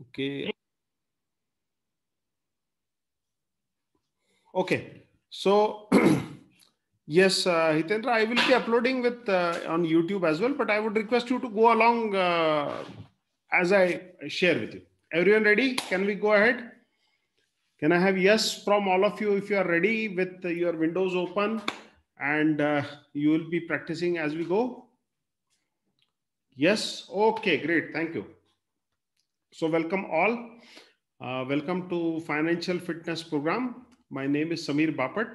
Okay. Okay. So yes, uh, Hitendra, I will be uploading with uh, on YouTube as well, but I would request you to go along uh, as I share with you. Everyone ready? Can we go ahead? Can I have yes from all of you if you are ready with your windows open and uh, you will be practicing as we go? Yes. Okay, great. Thank you. So welcome all. Uh, welcome to Financial Fitness Program. My name is Samir Bapat.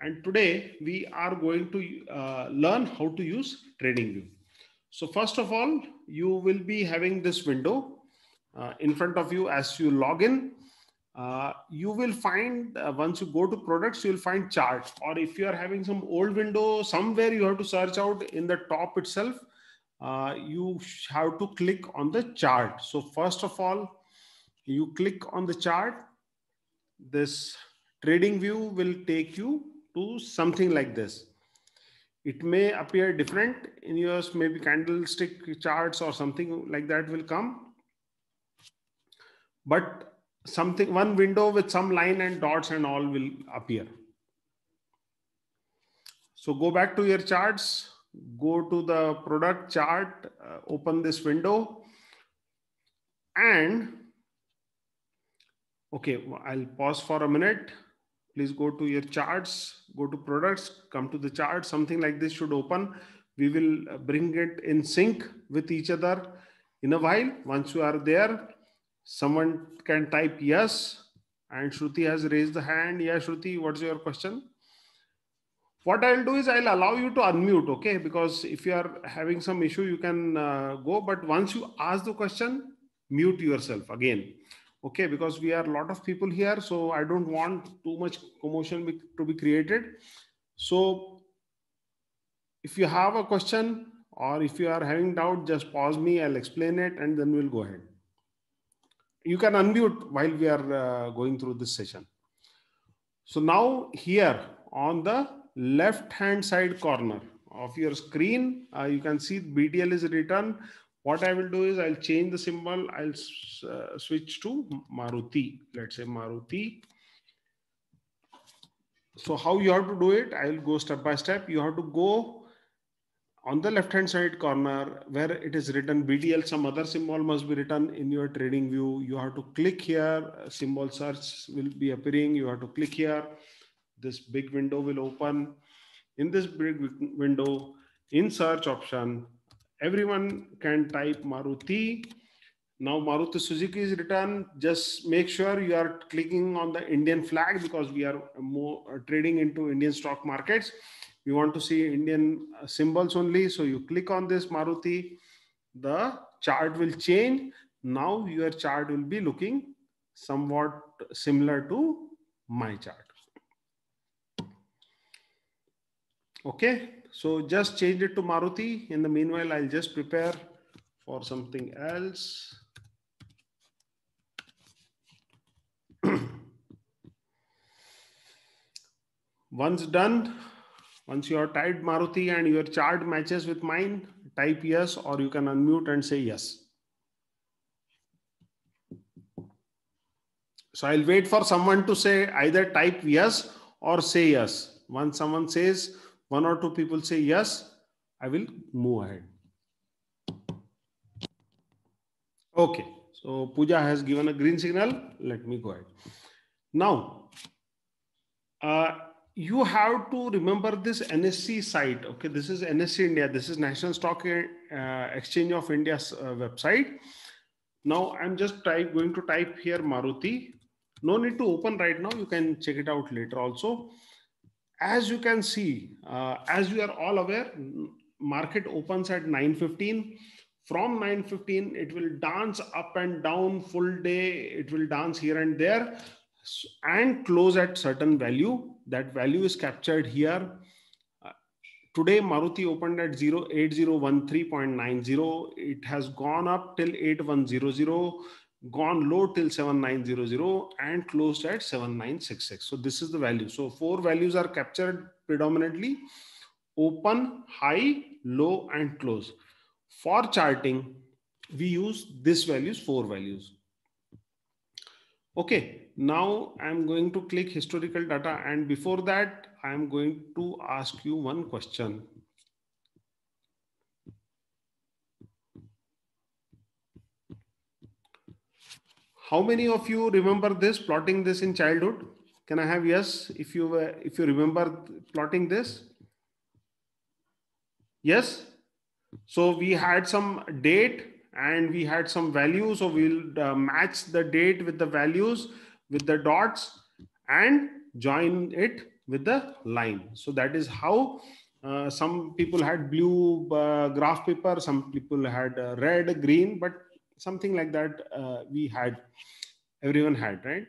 And today we are going to uh, learn how to use TradingView. So first of all, you will be having this window uh, in front of you as you log in. Uh, you will find uh, once you go to products, you will find chart. Or if you are having some old window somewhere, you have to search out in the top itself. Uh, you have to click on the chart. So first of all, you click on the chart. This trading view will take you to something like this. It may appear different in yours, maybe candlestick charts or something like that will come. But something, one window with some line and dots and all will appear. So go back to your charts, go to the product chart, uh, open this window and okay, I'll pause for a minute please go to your charts, go to products, come to the chart, something like this should open. We will bring it in sync with each other in a while. Once you are there, someone can type yes. And Shruti has raised the hand. Yeah, Shruti, what's your question? What I'll do is I'll allow you to unmute, okay? Because if you are having some issue, you can uh, go. But once you ask the question, mute yourself again okay because we are a lot of people here so i don't want too much commotion to be created so if you have a question or if you are having doubt just pause me i'll explain it and then we'll go ahead you can unmute while we are uh, going through this session so now here on the left hand side corner of your screen uh, you can see bdl is written what I will do is I'll change the symbol. I'll uh, switch to Maruti. Let's say Maruti. So how you have to do it? I'll go step by step. You have to go on the left hand side corner where it is written BDL, some other symbol must be written in your trading view. You have to click here, symbol search will be appearing. You have to click here. This big window will open. In this big window, in search option, everyone can type Maruti. Now Maruti Suzuki is written. Just make sure you are clicking on the Indian flag because we are more uh, trading into Indian stock markets. We want to see Indian uh, symbols only. So you click on this Maruti, the chart will change. Now your chart will be looking somewhat similar to my chart. Okay. So just change it to Maruti. In the meanwhile, I'll just prepare for something else. Once done, once you are typed Maruti and your chart matches with mine, type yes or you can unmute and say yes. So I'll wait for someone to say either type yes or say yes. Once someone says one or two people say yes, I will move ahead. Okay, so Puja has given a green signal. Let me go ahead. Now, uh, you have to remember this NSE site. Okay, this is NSE India. This is National Stock uh, Exchange of India's uh, website. Now I'm just type, going to type here Maruti. No need to open right now. You can check it out later also as you can see, uh, as you are all aware, market opens at 9.15. From 9.15, it will dance up and down full day. It will dance here and there and close at certain value. That value is captured here. Uh, today, Maruti opened at 08013.90. It has gone up till 8100 gone low till 7900 and closed at 7966. So this is the value. So four values are captured predominantly open, high, low and close. For charting, we use this values, four values. Okay, now I'm going to click historical data and before that, I'm going to ask you one question. How many of you remember this, plotting this in childhood? Can I have yes, if you, uh, if you remember plotting this? Yes? So we had some date and we had some values. So we'll uh, match the date with the values with the dots and join it with the line. So that is how uh, some people had blue uh, graph paper, some people had uh, red, green, but something like that uh, we had, everyone had, right?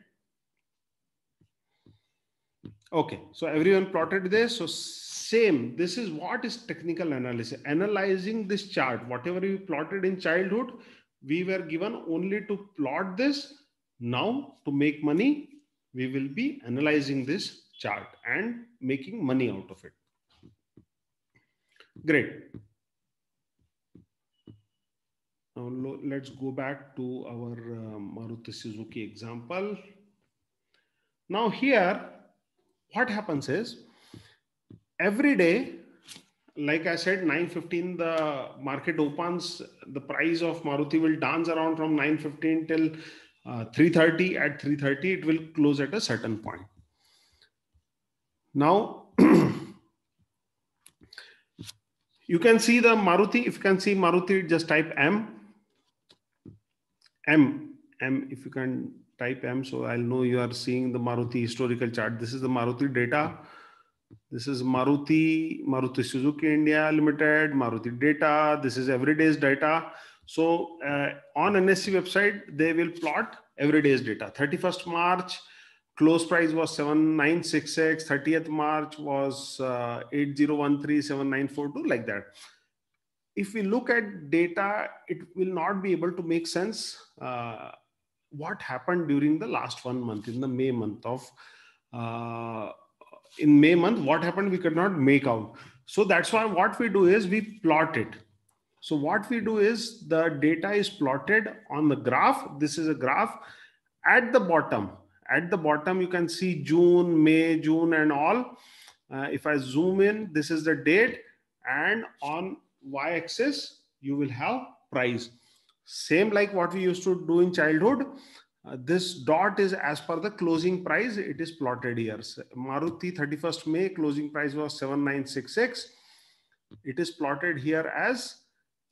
Okay, so everyone plotted this. So same, this is what is technical analysis. Analyzing this chart, whatever we plotted in childhood, we were given only to plot this. Now to make money, we will be analyzing this chart and making money out of it. Great. Now let's go back to our uh, Maruti Suzuki example. Now here, what happens is every day, like I said, 9.15, the market opens, the price of Maruti will dance around from 9.15 till uh, 3.30. At 3.30, it will close at a certain point. Now, you can see the Maruti. If you can see Maruti, just type M. M, M, if you can type M, so I'll know you are seeing the Maruti historical chart. This is the Maruti data. This is Maruti, Maruti Suzuki India Limited, Maruti data. This is everyday's data. So uh, on NSE website, they will plot everyday's data. 31st March, close price was 7966, 30th March was uh, 8013, 7942, like that. If we look at data, it will not be able to make sense uh, what happened during the last one month, in the May month of uh, in May month, what happened, we could not make out. So that's why what we do is we plot it. So what we do is the data is plotted on the graph. This is a graph at the bottom. At the bottom, you can see June, May, June, and all. Uh, if I zoom in, this is the date. And on y-axis, you will have price. Same like what we used to do in childhood. Uh, this dot is as per the closing price. It is plotted here. Maruti 31st May closing price was 7966. It is plotted here as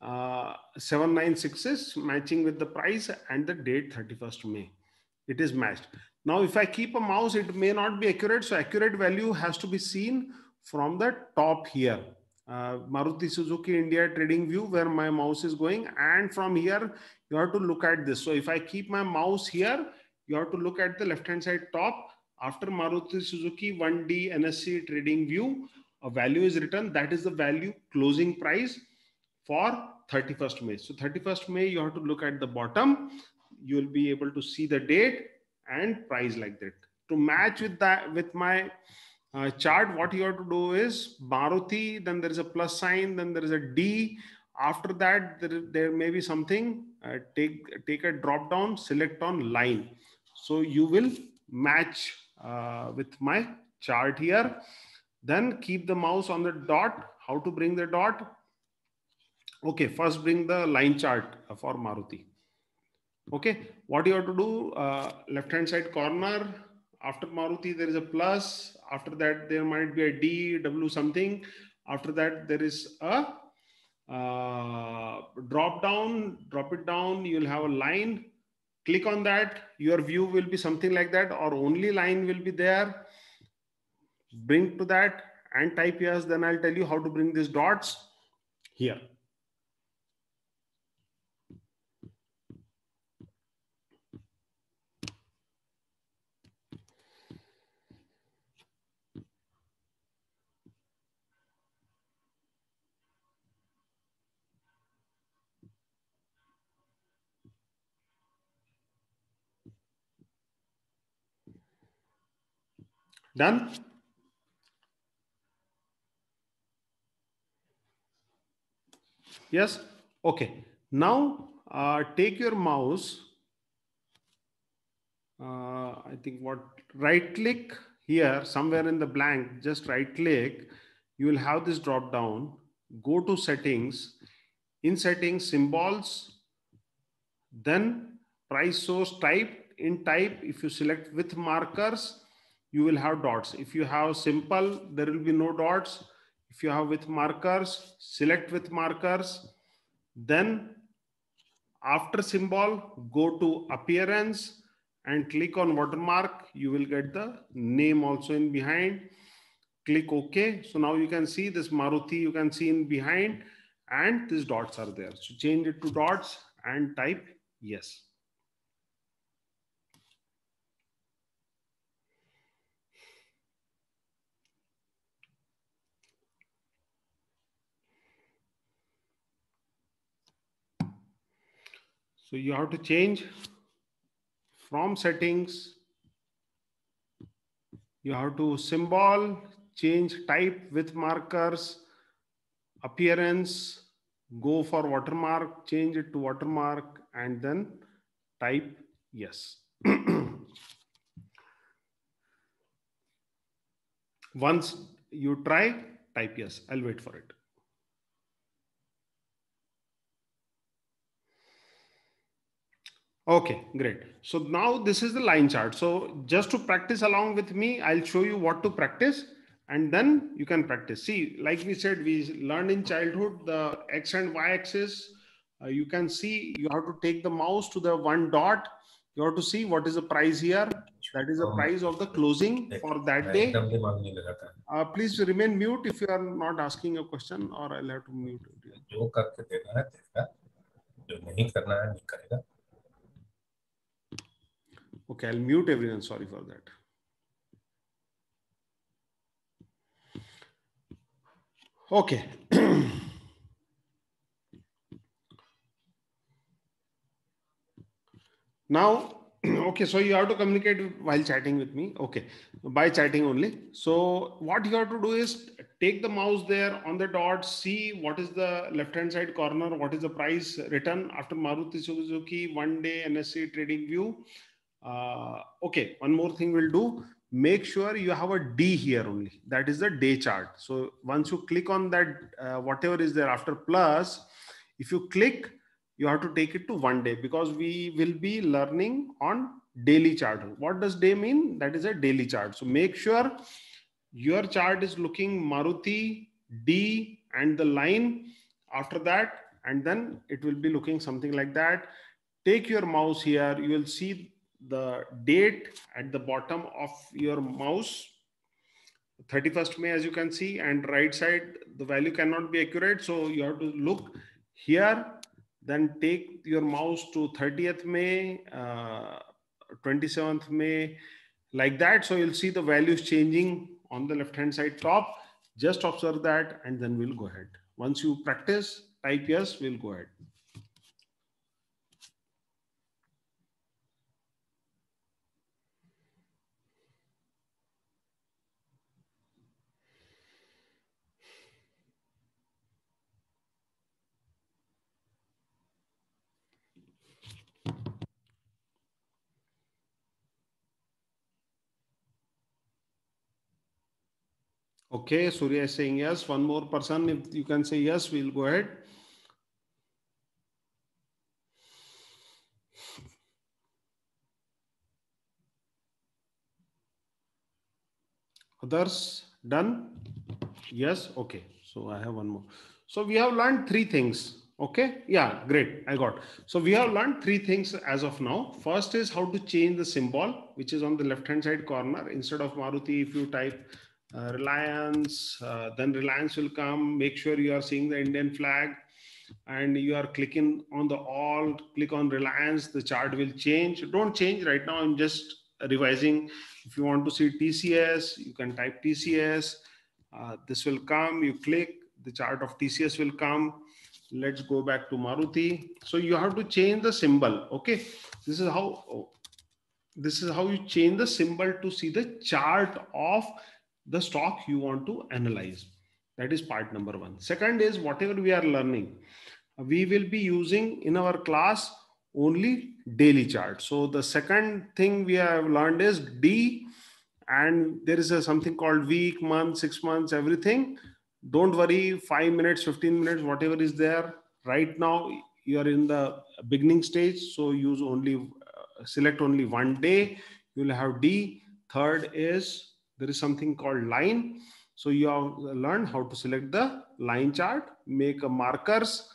uh, 7966 matching with the price and the date 31st May. It is matched. Now, if I keep a mouse, it may not be accurate. So accurate value has to be seen from the top here. Uh, Maruti Suzuki India trading view where my mouse is going. And from here, you have to look at this. So if I keep my mouse here, you have to look at the left-hand side top. After Maruti Suzuki 1D NSE trading view, a value is written. That is the value closing price for 31st May. So 31st May, you have to look at the bottom. You will be able to see the date and price like that. To match with that, with my uh, chart, what you have to do is Maruti, then there is a plus sign, then there is a D. After that, there, there may be something, uh, take, take a drop down, select on line. So you will match uh, with my chart here. Then keep the mouse on the dot. How to bring the dot? Okay, first bring the line chart for Maruti. Okay, what you have to do, uh, left hand side corner, after Maruti, there is a plus. After that, there might be a D, W something. After that, there is a uh, drop down, drop it down. You'll have a line. Click on that. Your view will be something like that, or only line will be there. Bring to that and type yes. Then I'll tell you how to bring these dots here. Done? Yes? Okay. Now uh, take your mouse. uh, I think what right click here somewhere in the blank, just right click, you will have this drop down, go to settings, in settings, symbols, then price source type, in type, if you select with markers, you will have dots. If you have simple, there will be no dots. If you have with markers, select with markers, then after symbol, go to appearance and click on watermark. You will get the name also in behind. Click OK. So now you can see this Maruti, you can see in behind and these dots are there. So change it to dots and type yes. So you have to change from settings. You have to symbol, change type with markers, appearance, go for watermark, change it to watermark, and then type yes. Once you try, type yes. I'll wait for it. Okay, great. So now this is the line chart. So just to practice along with me, I'll show you what to practice and then you can practice. See, like we said, we learned in childhood the X and Y axis. Uh, you can see you have to take the mouse to the one dot. You have to see what is the price here. That is the oh. price of the closing for that day. Uh, please remain mute if you are not asking a question or I'll have to mute. Okay, I'll mute everyone. Sorry for that. Okay. now, okay, so you have to communicate while chatting with me. Okay, by chatting only. So what you have to do is take the mouse there on the dot, see what is the left hand side corner, what is the price written after Maruti Suzuki one day NSE trading view uh, okay, one more thing we'll do. Make sure you have a D here only. That is the day chart. So once you click on that, uh, whatever is there after plus, if you click, you have to take it to one day because we will be learning on daily chart. What does day mean? That is a daily chart. So make sure your chart is looking Maruti, D and the line after that. And then it will be looking something like that. Take your mouse here. You will see the date at the bottom of your mouse 31st May as you can see and right side the value cannot be accurate. So you have to look here then take your mouse to 30th May uh, 27th May like that. So you'll see the values changing on the left hand side top. Just observe that and then we'll go ahead. Once you practice type yes we'll go ahead Okay, Surya is saying yes. One more person, if you can say yes, we'll go ahead. Others done? Yes. Okay. So I have one more. So we have learned three things. Okay. Yeah, great. I got. So we have learned three things as of now. First is how to change the symbol, which is on the left hand side corner. Instead of Maruti, if you type uh, Reliance, uh, then Reliance will come. Make sure you are seeing the Indian flag and you are clicking on the all, click on Reliance, the chart will change. Don't change right now. I'm just revising. If you want to see TCS, you can type TCS. Uh, this will come, you click, the chart of TCS will come. Let's go back to Maruti. So you have to change the symbol. Okay. This is how, oh, this is how you change the symbol to see the chart of the stock you want to analyze. That is part number one. Second is whatever we are learning, we will be using in our class only daily chart. So the second thing we have learned is D and there is a something called week, month, six months, everything. Don't worry, five minutes, 15 minutes, whatever is there. Right now, you are in the beginning stage. So use only, uh, select only one day. You'll have D. Third is, there is something called line. So you have learned how to select the line chart, make a markers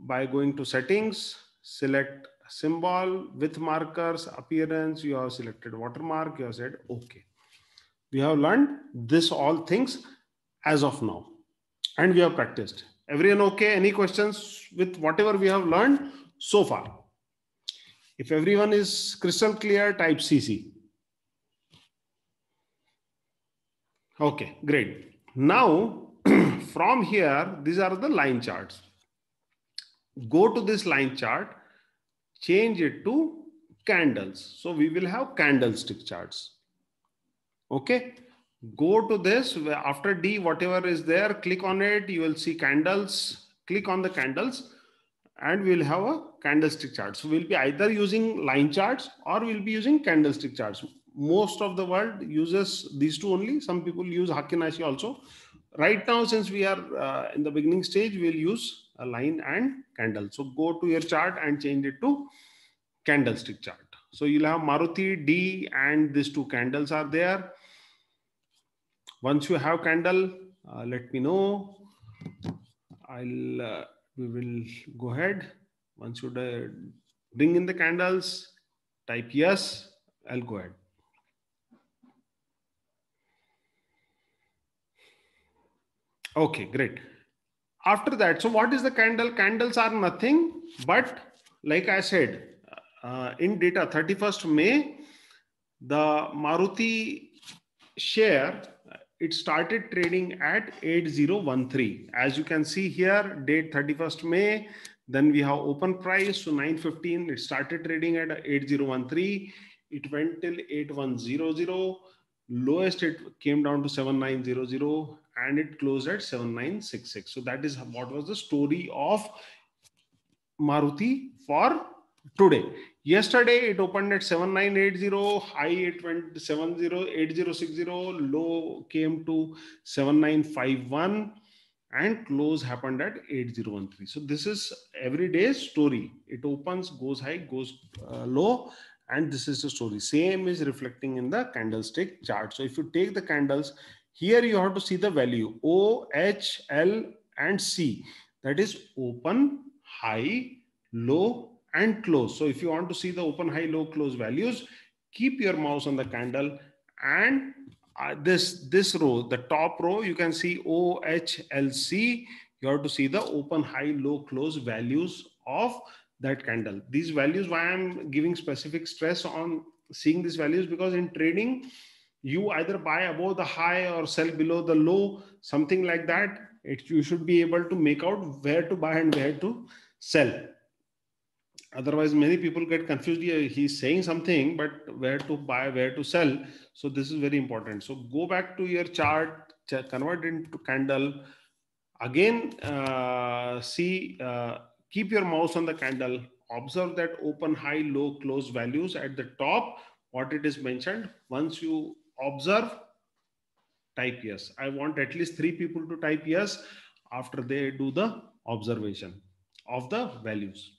by going to settings, select symbol with markers, appearance, you have selected watermark, you have said, okay. We have learned this all things as of now and we have practiced. Everyone okay? Any questions with whatever we have learned so far? If everyone is crystal clear, type CC. Okay, great. Now, from here, these are the line charts. Go to this line chart, change it to candles. So we will have candlestick charts. Okay. Go to this after D, whatever is there, click on it. You will see candles. Click on the candles and we'll have a candlestick chart. So we'll be either using line charts or we'll be using candlestick charts. Most of the world uses these two only. Some people use Heikin Ashi also. Right now, since we are uh, in the beginning stage, we'll use a line and candle. So go to your chart and change it to candlestick chart. So you'll have Maruti D and these two candles are there. Once you have candle, uh, let me know. I'll, uh, we will go ahead. Once you bring in the candles, type yes, I'll go ahead. Okay, great. After that, so what is the candle? Candles are nothing but, like I said, uh, in data 31st May, the Maruti share, it started trading at 8013. As you can see here, date 31st May, then we have open price, so 915, it started trading at 8013. It went till 8100 lowest it came down to 7900 and it closed at 7966 so that is what was the story of maruti for today. Yesterday it opened at 7980 high it went 708060 low came to 7951 and close happened at 8013 so this is everyday story. It opens goes high goes uh, low and this is the story. Same is reflecting in the candlestick chart. So if you take the candles here you have to see the value. O h l and c. That is open high low and close. So if you want to see the open high low close values keep your mouse on the candle and uh, this this row the top row you can see o h l c. You have to see the open high low close values of that candle. These values, why I'm giving specific stress on seeing these values, because in trading, you either buy above the high or sell below the low, something like that. It, you should be able to make out where to buy and where to sell. Otherwise, many people get confused. He's saying something, but where to buy, where to sell. So this is very important. So go back to your chart, convert into candle. Again, uh, see uh, keep your mouse on the candle observe that open high low close values at the top what it is mentioned once you observe type yes i want at least three people to type yes after they do the observation of the values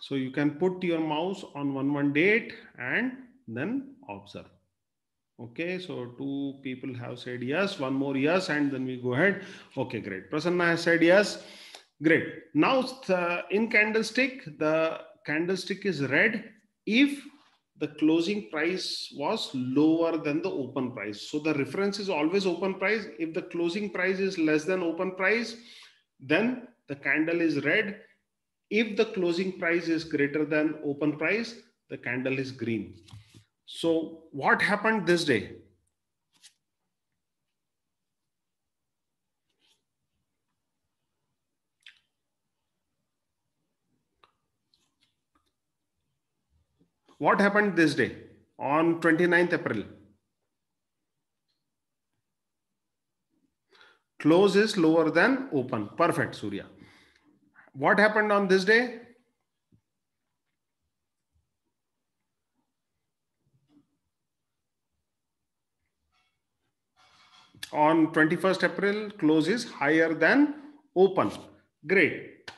so you can put your mouse on one one date and then observe Okay, so two people have said yes, one more yes, and then we go ahead. Okay, great. Prasanna has said yes. Great. Now in candlestick, the candlestick is red if the closing price was lower than the open price. So the reference is always open price. If the closing price is less than open price, then the candle is red. If the closing price is greater than open price, the candle is green. So what happened this day? What happened this day on 29th April? Close is lower than open. Perfect, Surya. what happened on this day? On 21st April, close is higher than open. Great.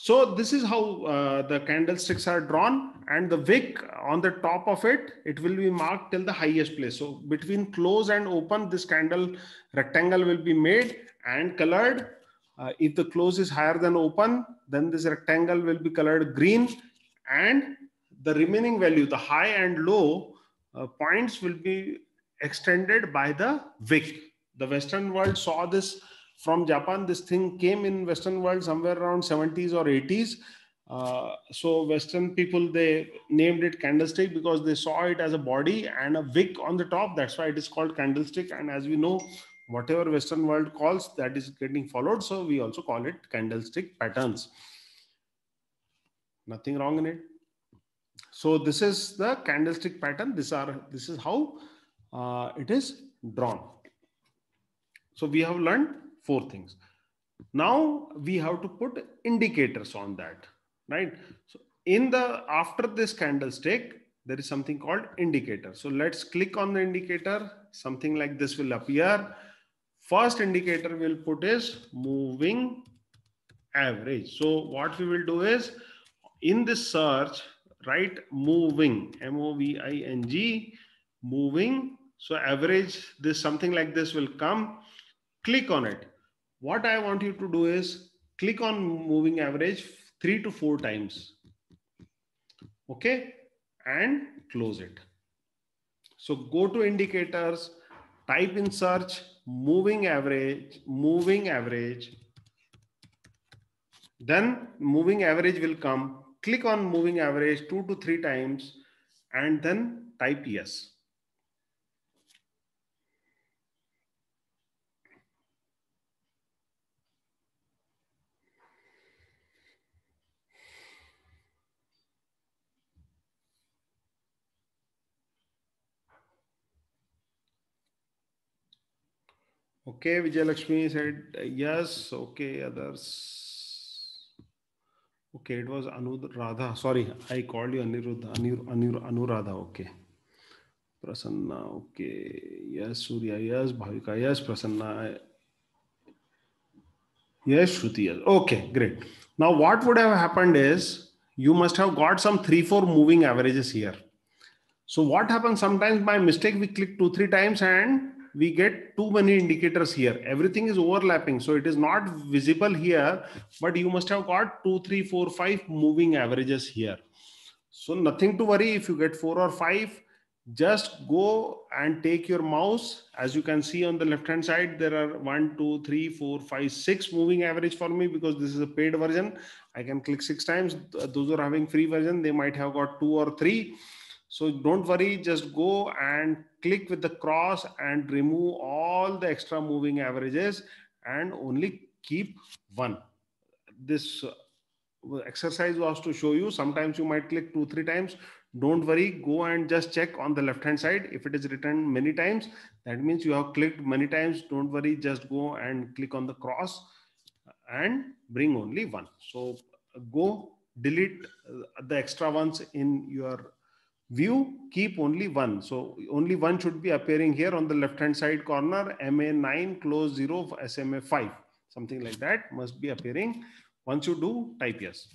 So this is how uh, the candlesticks are drawn and the wick on the top of it, it will be marked till the highest place. So between close and open, this candle rectangle will be made and colored. Uh, if the close is higher than open, then this rectangle will be colored green and the remaining value, the high and low uh, points will be extended by the wick. The Western world saw this from Japan. This thing came in Western world somewhere around 70s or 80s. Uh, so Western people, they named it candlestick because they saw it as a body and a wick on the top. That's why it is called candlestick. And as we know, whatever Western world calls, that is getting followed. So we also call it candlestick patterns. Nothing wrong in it. So this is the candlestick pattern. This are this is how uh, it is drawn. So we have learned four things. Now we have to put indicators on that, right? So in the after this candlestick, there is something called indicator. So let's click on the indicator. Something like this will appear. First indicator we'll put is moving average. So what we will do is in this search, write moving, M-O-V-I-N-G, moving. So average, this something like this will come click on it. What I want you to do is click on moving average three to four times. Okay. And close it. So go to indicators, type in search, moving average, moving average. Then moving average will come. Click on moving average two to three times and then type yes. Okay, Vijay Lakshmi said yes. Okay, others. Okay, it was Anuradha. Sorry, I called you Aniruddha. Anur, Anur, Anuradha. Okay. Prasanna. Okay. Yes, Surya. Yes, Bhavika. Yes, Prasanna. Yes, Shruti. Yes. Okay, great. Now, what would have happened is you must have got some three, four moving averages here. So, what happens sometimes by mistake, we click two, three times and we get too many indicators here. Everything is overlapping. So it is not visible here, but you must have got two, three, four, five moving averages here. So nothing to worry if you get four or five, just go and take your mouse. As you can see on the left hand side, there are one, two, three, four, five, six moving average for me because this is a paid version. I can click six times. Those are having free version, they might have got two or three. So don't worry, just go and click with the cross and remove all the extra moving averages and only keep one. This uh, exercise was to show you. Sometimes you might click two, three times. Don't worry, go and just check on the left hand side. If it is written many times, that means you have clicked many times. Don't worry, just go and click on the cross and bring only one. So go delete uh, the extra ones in your view keep only one. So only one should be appearing here on the left hand side corner ma9 close 0 sma5 something like that must be appearing. Once you do type yes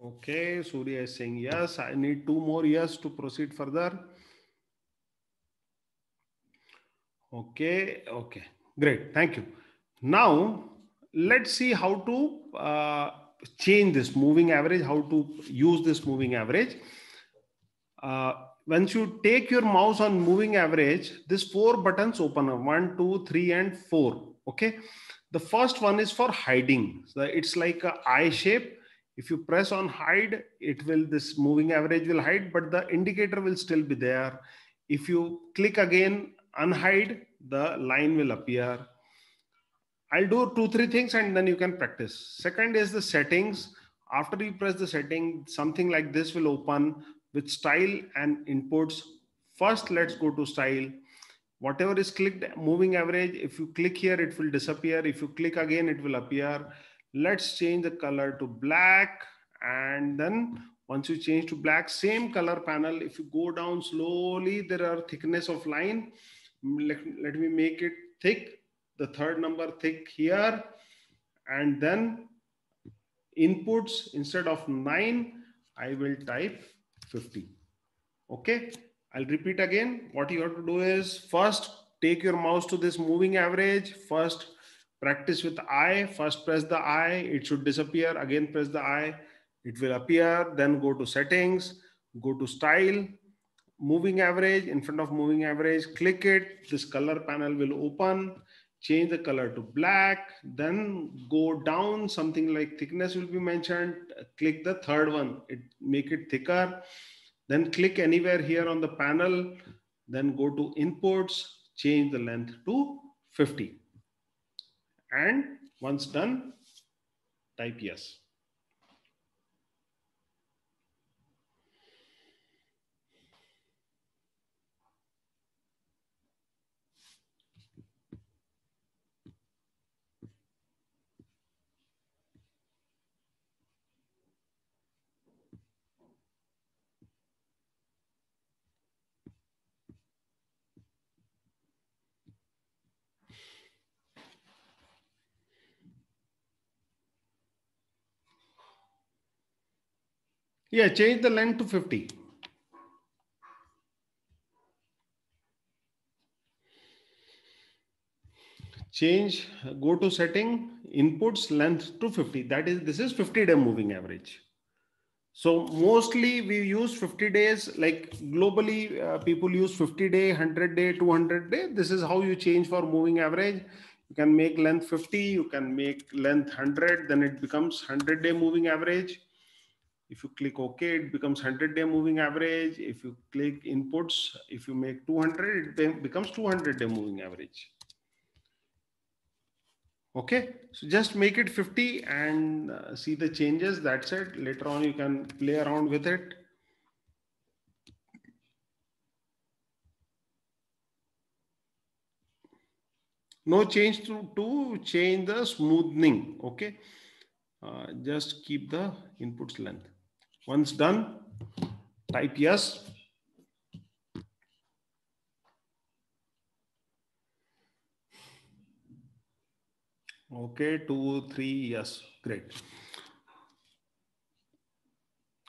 Okay, Surya is saying yes. I need two more yes to proceed further. Okay, okay, great. Thank you. Now, let's see how to uh, change this moving average, how to use this moving average. Uh, once you take your mouse on moving average, this four buttons open up, one, two, three, and four. Okay. The first one is for hiding. So it's like a eye shape If you press on hide, it will, this moving average will hide, but the indicator will still be there. If you click again, unhide, the line will appear. I'll do two, three things and then you can practice. Second is the settings. After you press the setting, something like this will open with style and inputs. First, let's go to style. Whatever is clicked, moving average, if you click here, it will disappear. If you click again, it will appear. Let's change the color to black. And then once you change to black, same color panel. If you go down slowly, there are thickness of line. Mm, let, let me make it thick. The third number thick here. And then inputs instead of nine, I will type 50. Okay. I'll repeat again. What you have to do is first take your mouse to this moving average. First practice with I. First press the I. It should disappear. Again press the I. It will appear. Then go to settings. Go to style. Moving average. In front of moving average, click it. This color panel will open. Change the color to black. Then go down. Something like thickness will be mentioned. Click the third one. It make it thicker then click anywhere here on the panel, then go to inputs, change the length to 50. And once done, type yes. Yeah, change the length to 50. Change, go to setting, inputs length to 50. That is, this is 50 day moving average. So mostly we use 50 days, like globally uh, people use 50 day, 100 day, 200 day. This is how you change for moving average. You can make length 50, you can make length 100, then it becomes 100 day moving average if you click OK, it becomes 100 day moving average. If you click inputs, if you make 200, it becomes 200 day moving average. Okay, so just make it 50 and uh, see the changes. That's it. Later on, you can play around with it. No change to, to change the smoothing. Okay, uh, just keep the inputs length. Once done, type yes. Okay, two, three, yes, great.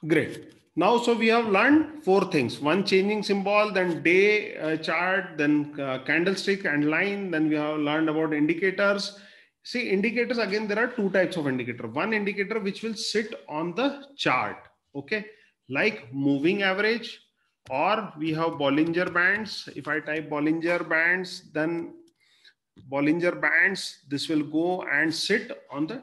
Great. Now, so we have learned four things. One changing symbol, then day uh, chart, then uh, candlestick and line. Then we have learned about indicators. See, indicators, again, there are two types of indicator. One indicator which will sit on the chart okay? Like moving average or we have Bollinger bands. If I type Bollinger bands then Bollinger bands this will go and sit on the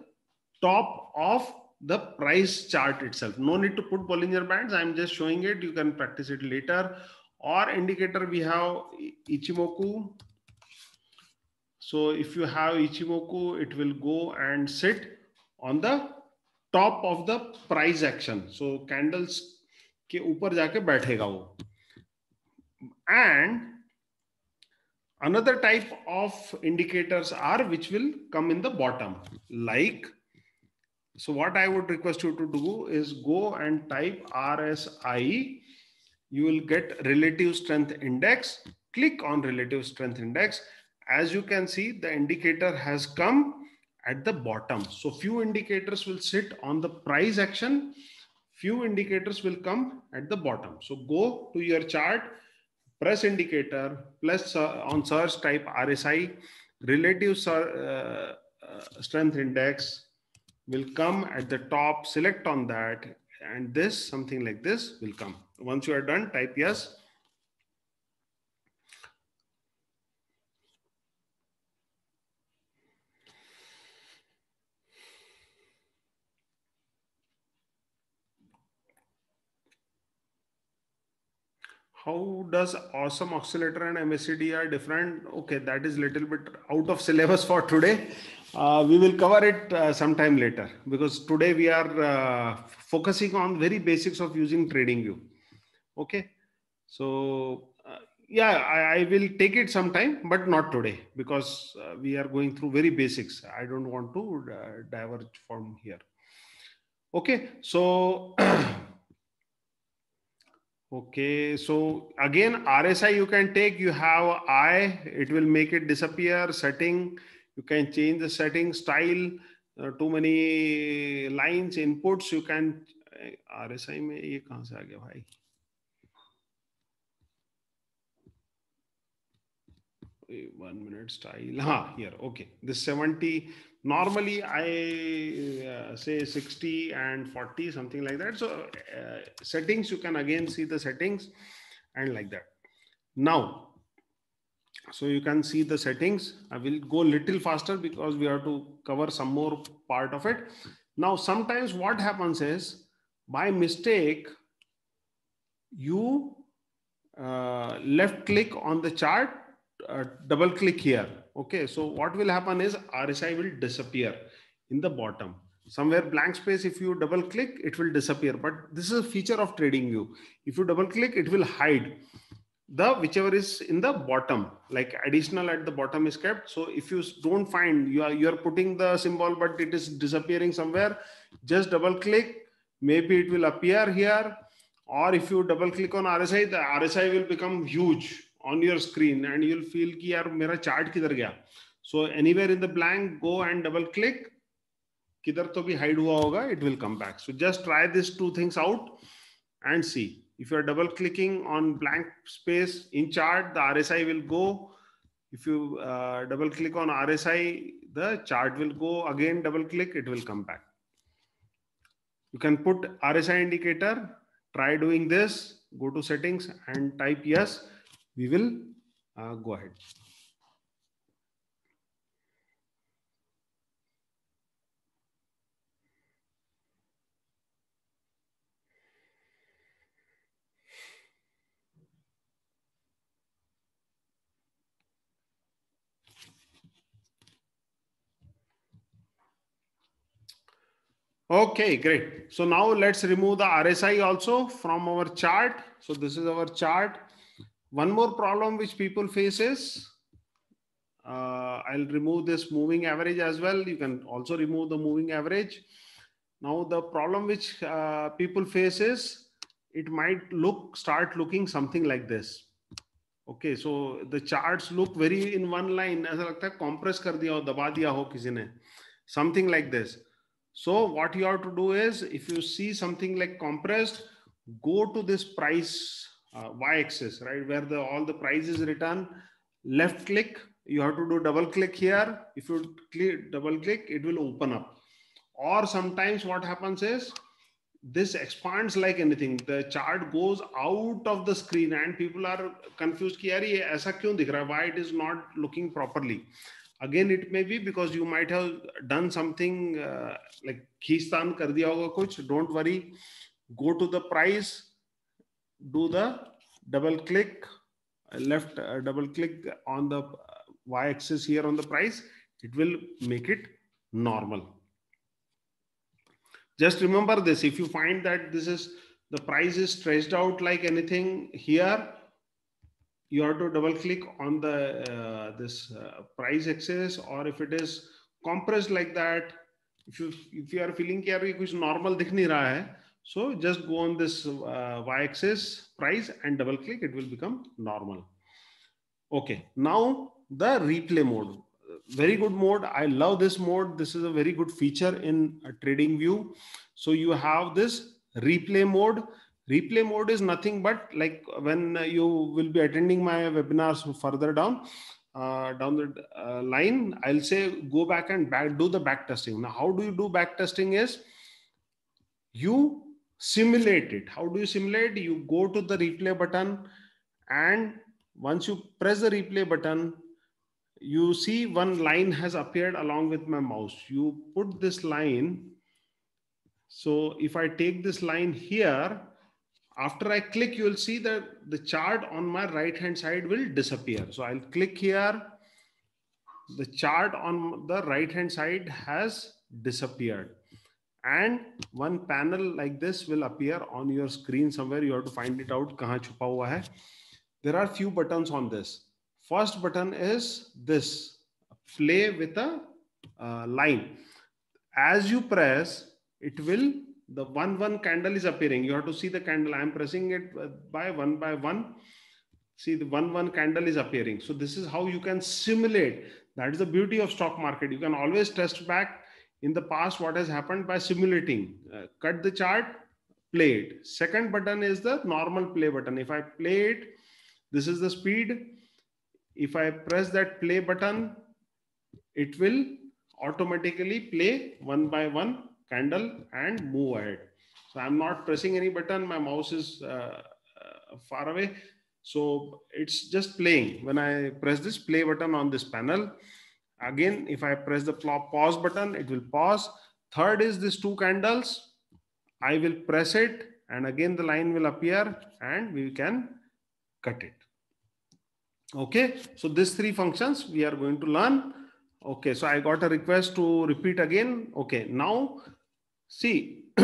top of the price chart itself. No need to put Bollinger bands. I'm just showing it. You can practice it later. Or indicator we have Ichimoku. So if you have Ichimoku it will go and sit on the top of the price action so candles के ऊपर जाके बैठेगा वो and another type of indicators are which will come in the bottom like so what i would request you to do is go and type rsi you will get relative strength index click on relative strength index as you can see the indicator has come at the bottom. So few indicators will sit on the price action. Few indicators will come at the bottom. So go to your chart, press indicator, plus uh, on search type RSI, relative uh, uh, strength index will come at the top, select on that, and this, something like this will come. Once you are done, type yes. How does awesome oscillator and MACD are different? Okay, that is little bit out of syllabus for today. Uh, we will cover it uh, sometime later because today we are uh, focusing on very basics of using TradingView. Okay, so uh, yeah, I, I, will take it sometime, but not today because uh, we are going through very basics. I don't want to uh, diverge from here. Okay, so Okay, so again, RSI you can take, you have I, it will make it disappear, setting, you can change the setting style, uh, too many lines, inputs, you can, RSI में ये कहाँ से आ गया भाई? One minute style, हाँ, here, okay. This 70, normally i uh, say 60 and 40 something like that. So uh, settings you can again see the settings and like that. Now so you can see the settings. I will go little faster because we have to cover some more part of it. Now sometimes what happens is by mistake you uh, left click on the chart uh, double click here Okay, so what will happen is RSI will disappear in the bottom. Somewhere blank space, if you double click, it will disappear. But this is a feature of TradingView. If you double click, it will hide the whichever is in the bottom, like additional at the bottom is kept. So if you don't find you are you are putting the symbol, but it is disappearing somewhere, just double click. Maybe it will appear here. Or if you double click on RSI, the RSI will become huge on your screen and you'll feel ki yaar mera chart kidhar gaya. So anywhere in the blank go and double click. Kidhar to bhi hide hua hoga it will come back. So just try these two things out and see. If you are double clicking on blank space in chart the rsi will go. If you uh, double click on rsi the chart will go. Again double click it will come back. You can put rsi indicator try doing this go to settings and type yes we will uh, go ahead. Okay, great. So now let's remove the RSI also from our chart. So this is our chart. One more problem which people face is, uh, I'll remove this moving average as well. You can also remove the moving average. Now the problem which uh, people face is, it might look, start looking something like this. Okay, so the charts look very in one line. ऐसा लगता है compress कर दिया हो, दबा दिया हो किसी ने. Something like this. So what you have to do is, if you see something like compressed, go to this price uh, y-axis, right? Where the all the price is written, left click, you have to do double click here. If you click, double click, it will open up. Or sometimes what happens is this expands like anything. The chart goes out of the screen and people are confused. here aisa kyun dikh raha? Why it is not looking properly? Again, it may be because you might have done something uh, like khistan kar diya hoga kuch. Don't worry. Go to the price, do the double click left uh, double click on the y axis here on the price it will make it normal just remember this if you find that this is the price is stretched out like anything here you have to double click on the uh, this uh, price axis or if it is compressed like that if you if you are feeling कि यार ये कुछ normal दिख नहीं रहा है so just go on this uh, y-axis price and double click, it will become normal. Okay, now the replay mode. Very good mode. I love this mode. This is a very good feature in TradingView. So you have this replay mode. Replay mode is nothing but like when you will be attending my webinars further down, uh, down the uh, line, I'll say go back and back do the back testing. Now, how do you do back testing is you simulate it. How do you simulate? You go to the replay button and once you press the replay button, you see one line has appeared along with my mouse. You put this line. So if I take this line here, after I click, you will see that the chart on my right hand side will disappear. So I'll click here. The chart on the right hand side has disappeared. And one panel like this will appear on your screen somewhere. You have to find it out. Kahan chupa hua hai. There are few buttons on this. First button is this play with a uh, line. As you press, it will the one one candle is appearing you have to see the candle i am pressing it by one by one see the one one candle is appearing so this is how you can simulate that is the beauty of stock market you can always test back in the past what has happened by simulating uh, cut the chart play it second button is the normal play button if i play it this is the speed if i press that play button it will automatically play one by one candle and move ahead. So I'm not pressing any button. My mouse is uh, uh, far away. So it's just playing. When I press this play button on this panel, again, if I press the pause button, it will pause. Third is these two candles. I will press it and again the line will appear and we can cut it. Okay, so these three functions we are going to learn. Okay, so I got a request to repeat again. Okay, now See,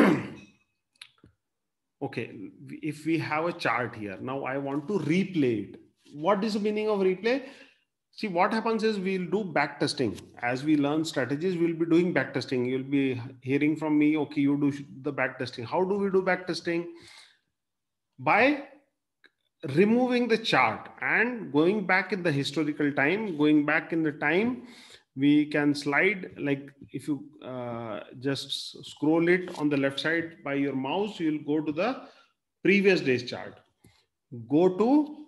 okay, if we have a chart here, now I want to replay it. What is the meaning of replay? See, what happens is we'll do back testing. As we learn strategies, we'll be doing back testing. You'll be hearing from me, okay, you do the back testing. How do we do back testing? By removing the chart and going back in the historical time, going back in the time we can slide like if you uh, just scroll it on the left side by your mouse you'll go to the previous day's chart go to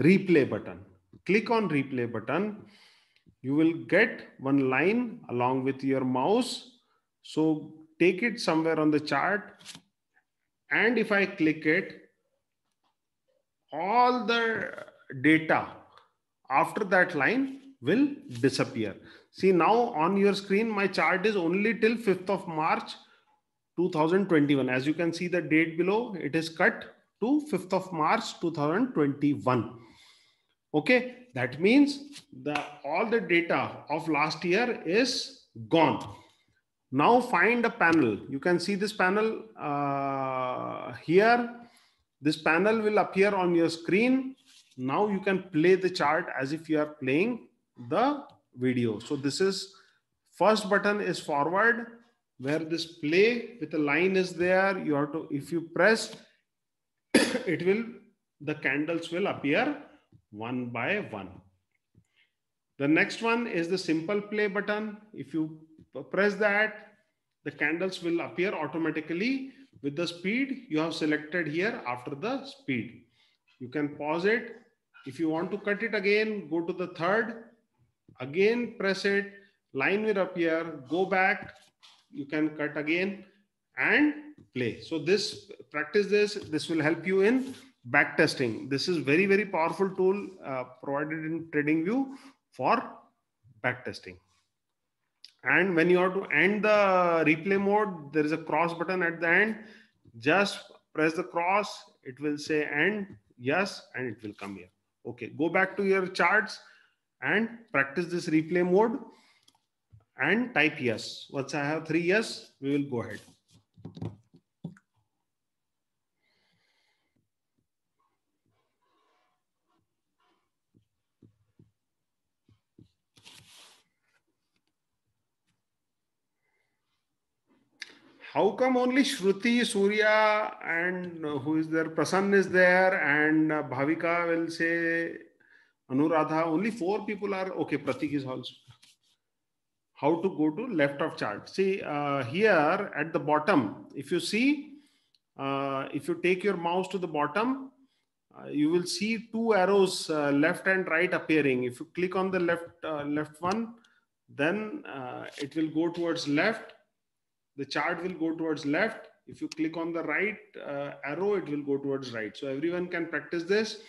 replay button click on replay button you will get one line along with your mouse so take it somewhere on the chart and if i click it all the data after that line will disappear. See now on your screen, my chart is only till 5th of March 2021. As you can see the date below, it is cut to 5th of March 2021. Okay, that means the all the data of last year is gone. Now find a panel. You can see this panel uh, here. This panel will appear on your screen. Now you can play the chart as if you are playing the video. So this is first button is forward where this play with a line is there. You have to, if you press, it will, the candles will appear one by one. The next one is the simple play button. If you press that, the candles will appear automatically with the speed you have selected here after the speed. You can pause it. If you want to cut it again, go to the third again press it, line will appear, go back, you can cut again and play. So this practice this, this will help you in back testing. This is very, very powerful tool uh, provided in TradingView for back testing. And when you are to end the replay mode, there is a cross button at the end. Just press the cross, it will say end, yes, and it will come here. Okay, go back to your charts and practice this replay mode and type yes. Once I have three yes, we will go ahead. How come only Shruti, Surya, and who is there? Prasann is there, and Bhavika will say Anuradha, only four people are okay. Pratik is also. How to go to left of chart? See uh, here at the bottom, if you see, uh, if you take your mouse to the bottom, uh, you will see two arrows uh, left and right appearing. If you click on the left uh, left one, then uh, it will go towards left. The chart will go towards left. If you click on the right arrow, it will go towards right. So everyone can practice this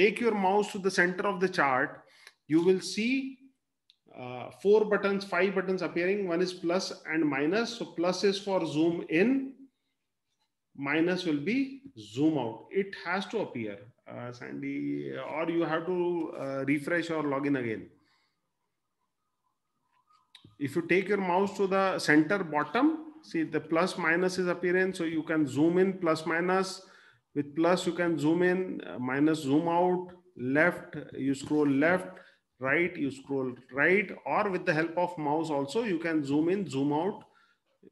take your mouse to the center of the chart, you will see uh, four buttons, five buttons appearing. One is plus and minus. So plus is for zoom in. minus will be zoom out. It has to appear, uh, Sandy, or you have to uh, refresh or log in again. If you take your mouse to the center bottom, see the plus minus is appearing. So you can zoom in plus minus. With plus, you can zoom in, uh, minus zoom out, left, you scroll left, right, you scroll right, or with the help of mouse also, you can zoom in, zoom out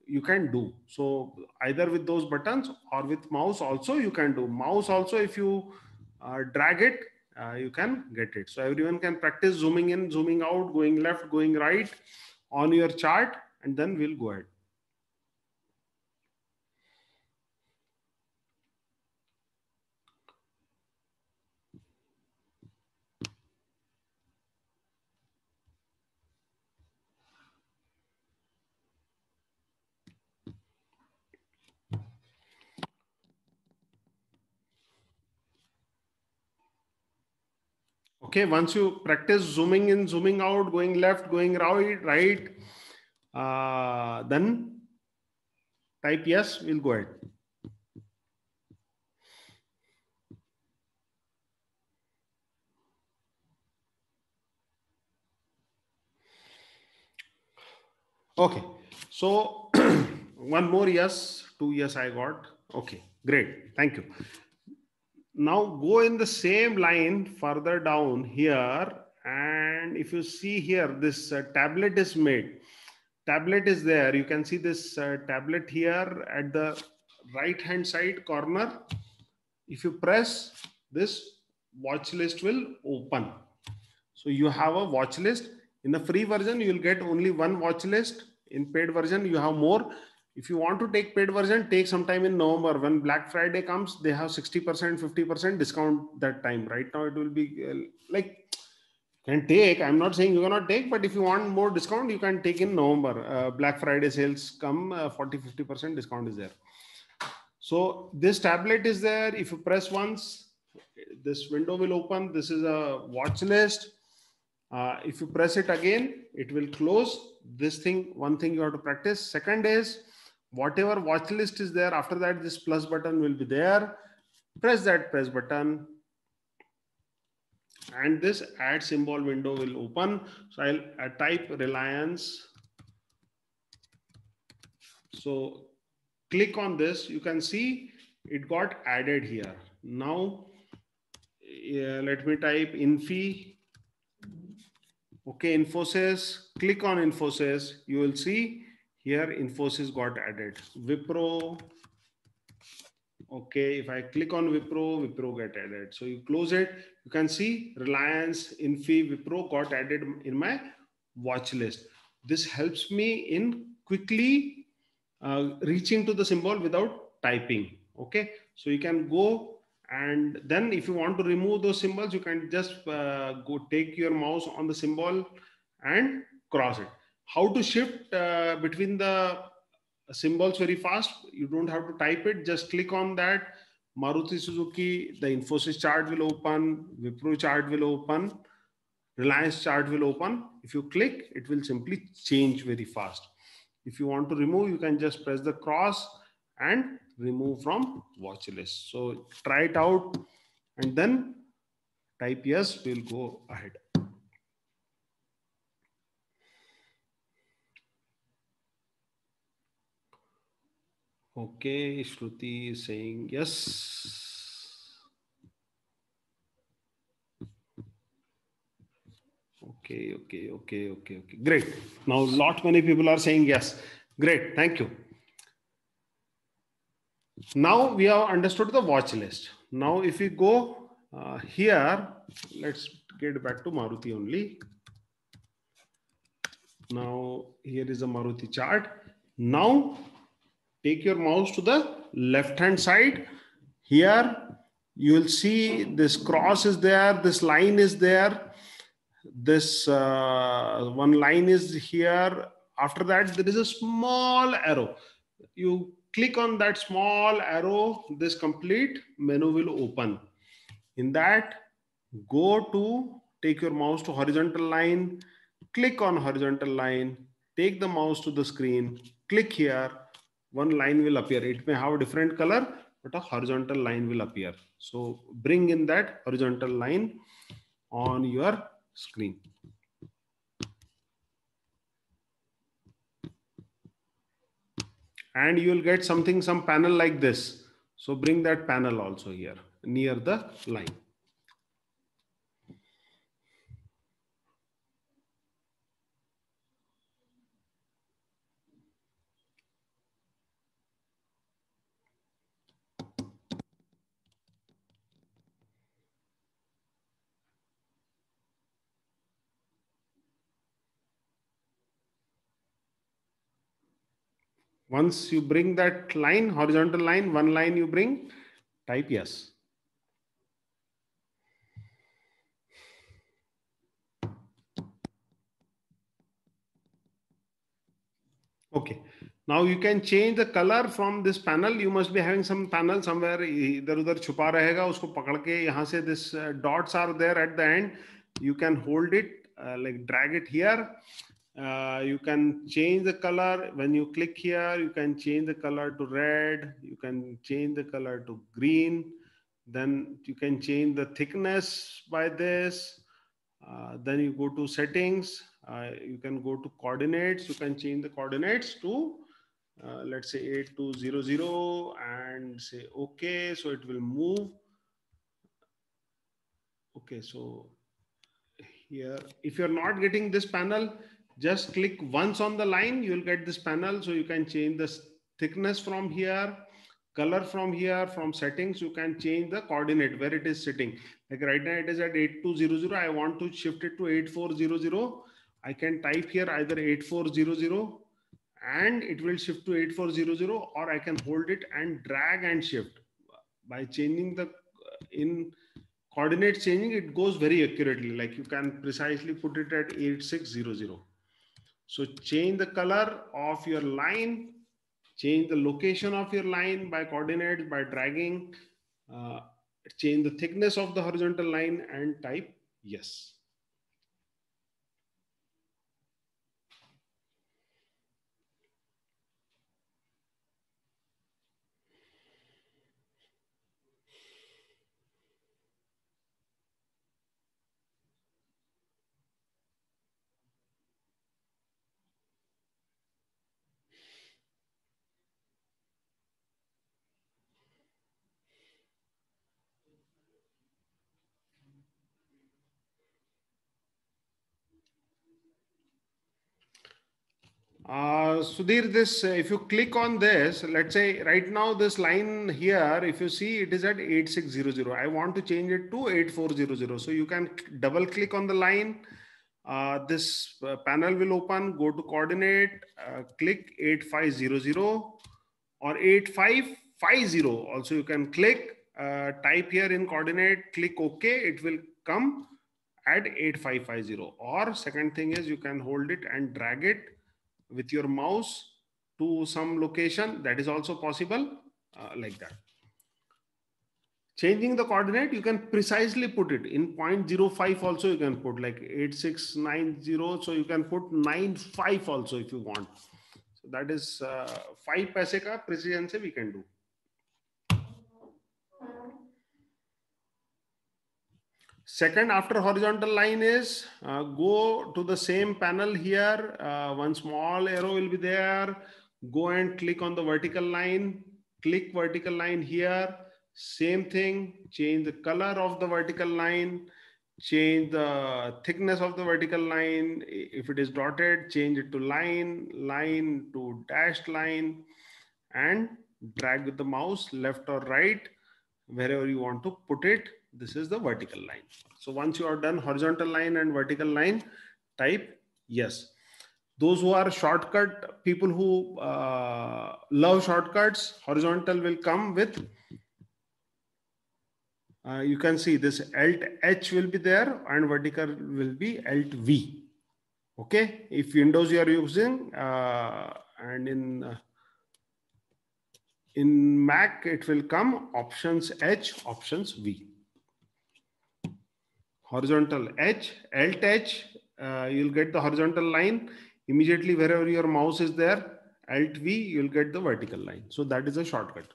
you can do so either with those buttons or with mouse also you can do mouse also if you uh, drag it uh, you can get it so everyone can practice zooming in zooming out going left going right on your chart and then we'll go ahead okay once you practice zooming in zooming out going left going right right uh, then type yes we'll go ahead. Okay so one more yes two yes i got. Okay great thank you now go in the same line further down here. And if you see here this uh, tablet is made. Tablet is there. You can see this uh, tablet here at the right hand side corner. If you press this watch list will open. So you have a watch list. In the free version you will get only one watch list. In paid version you have more if you want to take paid version take some time in november. When black friday comes they have 60% 50% discount that time. Right now it will be uh, like can take. I'm not saying you cannot take but if you want more discount you can take in november. Uh, black friday sales come uh, 40 50% discount is there. So this tablet is there. If you press once this window will open. This is a watch list. Uh, if you press it again it will close. This thing one thing you have to practice. Second is whatever watch list is there after that this plus button will be there. Press that press button. And this add symbol window will open. So i'll uh, type reliance. So click on this. You can see it got added here. Now uh, let me type infi. Okay infosys. Click on infosys. You will see here Infosys got added. Wipro. Okay, if I click on Wipro, Wipro get added. So you close it, you can see Reliance, Infi, Wipro got added in my watch list. This helps me in quickly uh, reaching to the symbol without typing. Okay, so you can go and then if you want to remove those symbols, you can just uh, go take your mouse on the symbol and cross it how to shift uh, between the symbols very fast. You don't have to type it, just click on that. Maruti Suzuki, the Infosys chart will open, Wipro chart will open, Reliance chart will open. If you click, it will simply change very fast. If you want to remove, you can just press the cross and remove from watch list. So try it out and then type yes, we'll go ahead. Okay, Shruti is saying yes. Okay, okay, okay, okay, okay. Great. Now, lot many people are saying yes. Great. Thank you. Now we have understood the watch list. Now, if we go uh, here, let's get back to Maruti only. Now, here is a Maruti chart. Now, take your mouse to the left hand side. Here you will see this cross is there this line is there. This uh, one line is here. After that there is a small arrow. You click on that small arrow this complete menu will open. In that go to take your mouse to horizontal line. Click on horizontal line. Take the mouse to the screen. Click here one line will appear. It may have a different color, but a horizontal line will appear. So bring in that horizontal line on your screen. And you will get something, some panel like this. So bring that panel also here near the line. Once you bring that line, horizontal line, one line you bring, type yes. Okay. Now you can change the color from this panel. You must be having some panel somewhere इधर उधर छुपा रहेगा उसको पकड़ के यहाँ से this uh, dots are there at the end. You can hold it uh, like drag it here uh, you can change the color. When you click here you can change the color to red. You can change the color to green. Then you can change the thickness by this. Uh, then you go to settings. Uh, you can go to coordinates. You can change the coordinates to uh, let's say 8200 and say okay so it will move. Okay so here if you're not getting this panel just click once on the line, you will get this panel. So you can change the thickness from here, color from here, from settings, you can change the coordinate where it is sitting. Like right now it is at 8200. I want to shift it to 8400. I can type here either 8400 and it will shift to 8400 or I can hold it and drag and shift by changing the in coordinate changing it goes very accurately like you can precisely put it at 8600 so change the color of your line, change the location of your line by coordinates, by dragging, uh, change the thickness of the horizontal line and type yes. Uh, Sudhir, this, uh, if you click on this, let's say right now this line here, if you see it is at 8600. I want to change it to 8400. So you can double click on the line. Uh, this uh, panel will open, go to coordinate, click 8500 or 8550. Also you can click, type here in coordinate, click OK. It will come at 8550. Or second thing is you can hold it and drag it with your mouse to some location that is also possible uh, like that. Changing the coordinate you can precisely put it. In 0.05 also you can put like 8690 so you can put 95 also if you want. So that is uh, 5 paise ka precision se we can do Second, after horizontal line is uh, go to the same panel here. Uh, one small arrow will be there. Go and click on the vertical line. Click vertical line here. Same thing. Change the color of the vertical line. Change the thickness of the vertical line. If it is dotted, change it to line, line to dashed line, and drag with the mouse left or right wherever you want to put it this is the vertical line. So once you are done horizontal line and vertical line, type yes. Those who are shortcut, people who uh, love shortcuts, horizontal will come with, uh, you can see this Alt H will be there and vertical will be Alt V. Okay, if Windows you are using uh, and in uh, in Mac it will come options H, options V horizontal H, Alt H, uh, you'll get the horizontal line. Immediately wherever your mouse is there alt v you'll get the vertical line. So that is a shortcut.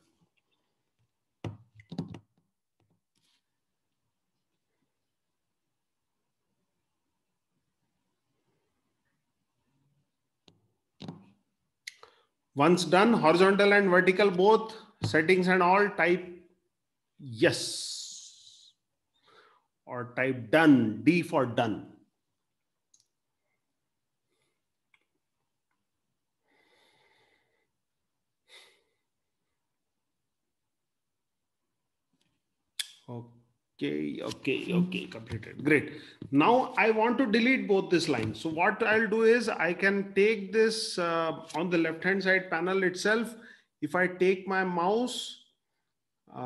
Once done horizontal and vertical both settings and all type yes or type done d for done Okay, okay, okay, completed. Great. Now I want to delete both this lines. So what I'll do is I can take this uh, on the left-hand side panel itself. If I take my mouse, uh,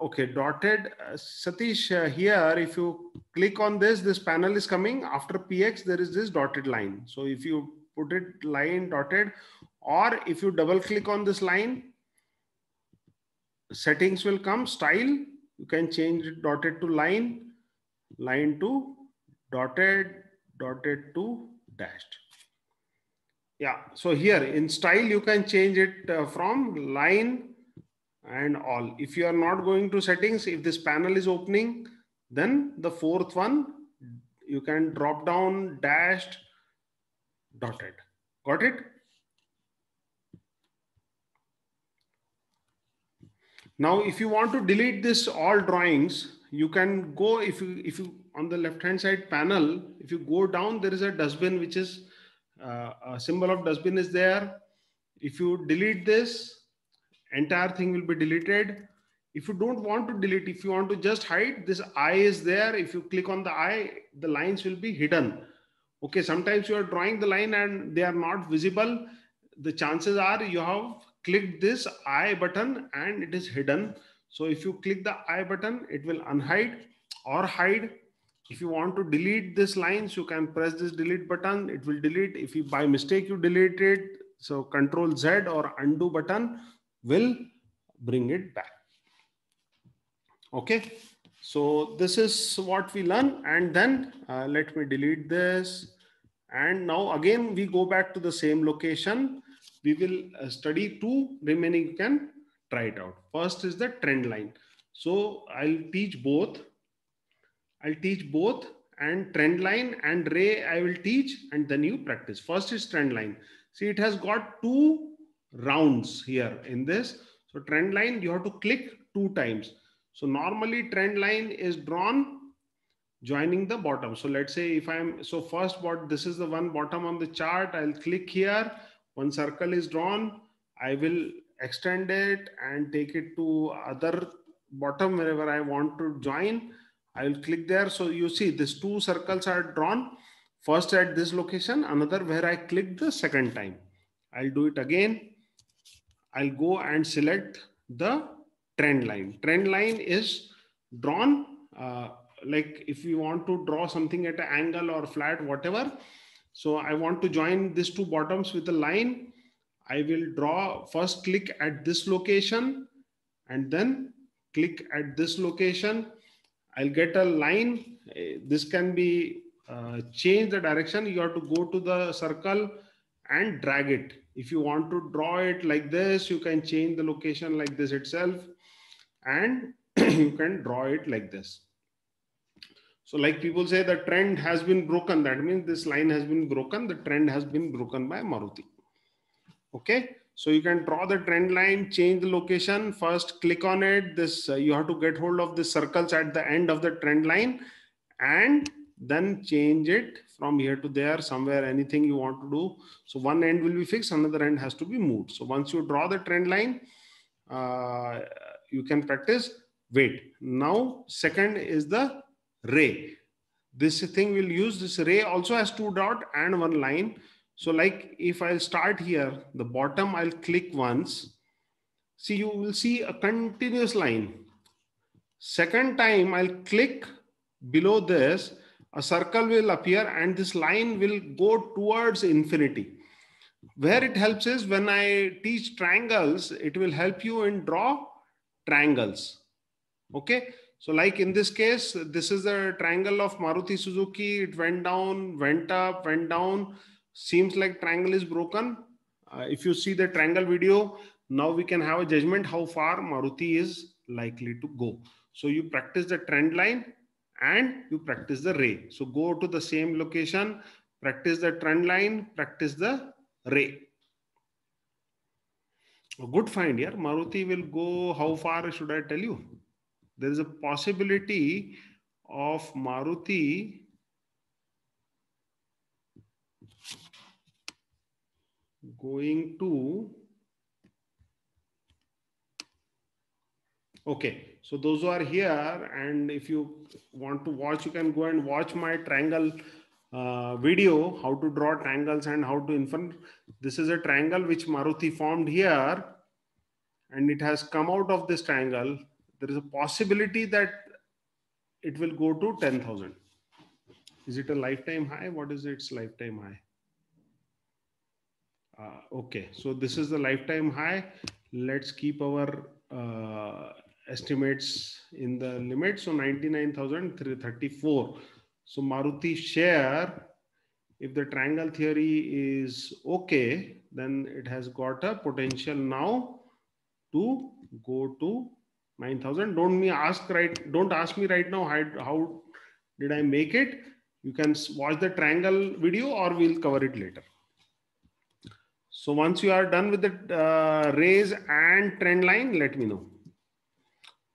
okay, dotted. Uh, Satish, uh, here, if you click on this, this panel is coming. After PX, there is this dotted line. So if you put it line dotted, or if you double click on this line, settings will come, style, you can change it dotted to line, line to dotted, dotted to dashed. Yeah, so here in style, you can change it uh, from line and all. If you are not going to settings, if this panel is opening, then the fourth one, you can drop down dashed, dotted. Got it? Now, if you want to delete this all drawings, you can go if you if you on the left hand side panel, if you go down, there is a dustbin which is uh, a symbol of dustbin is there. If you delete this, entire thing will be deleted. If you don't want to delete, if you want to just hide, this eye is there. If you click on the eye, the lines will be hidden. Okay, sometimes you are drawing the line and they are not visible. The chances are you have clicked this I button and it is hidden. So if you click the I button, it will unhide or hide. If you want to delete this lines, you can press this delete button. It will delete. If you by mistake you delete it, so control Z or undo button will bring it back. Okay. So this is what we learn. And then uh, let me delete this. And now again, we go back to the same location we will uh, study two remaining you can try it out first is the trend line so i'll teach both i'll teach both and trend line and ray i will teach and then you practice first is trend line see it has got two rounds here in this. So trend line you have to click two times. So normally trend line is drawn joining the bottom. So let's say if i'm so first what this is the one bottom on the chart. I'll click here. One circle is drawn. I will extend it and take it to other bottom wherever i want to join. I will click there. So you see these two circles are drawn. First at this location another where i click the second time. I'll do it again i'll go and select the trend line trend line is drawn uh, like if you want to draw something at an angle or flat whatever so I want to join these two bottoms with a line. I will draw first click at this location and then click at this location. I'll get a line. This can be uh, change the direction. You have to go to the circle and drag it. If you want to draw it like this, you can change the location like this itself and you can draw it like this. So like people say the trend has been broken. That means this line has been broken. The trend has been broken by Maruti. Okay. So you can draw the trend line, change the location. First click on it. This uh, you have to get hold of the circles at the end of the trend line and then change it from here to there somewhere anything you want to do so one end will be fixed another end has to be moved so once you draw the trend line uh, you can practice wait now second is the ray. This thing will use this ray also has two dot and one line. So like if I'll start here, the bottom I'll click once. See, you will see a continuous line. Second time I'll click below this, a circle will appear and this line will go towards infinity. Where it helps is when I teach triangles, it will help you in draw triangles. Okay. So like in this case, this is a triangle of Maruti Suzuki. It went down, went up, went down. Seems like triangle is broken. Uh, if you see the triangle video, now we can have a judgment how far Maruti is likely to go. So you practice the trend line and you practice the ray. So go to the same location, practice the trend line, practice the ray. A good find here. Maruti will go, how far should I tell you? There is a possibility of Maruti going to okay so those who are here and if you want to watch you can go and watch my triangle uh, video how to draw triangles and how to infer this is a triangle which maruti formed here and it has come out of this triangle. There is a possibility that it will go to 10000 is it a lifetime high? What is its lifetime high? Uh, okay, so this is the lifetime high. Let's keep our uh, estimates in the limit. So 99,334. So Maruti share, if the triangle theory is okay, then it has got a potential now to go to 9000. Don't me ask right, don't ask me right now how, how did I make it? You can watch the triangle video or we'll cover it later. So once you are done with the uh, raise and trend line, let me know.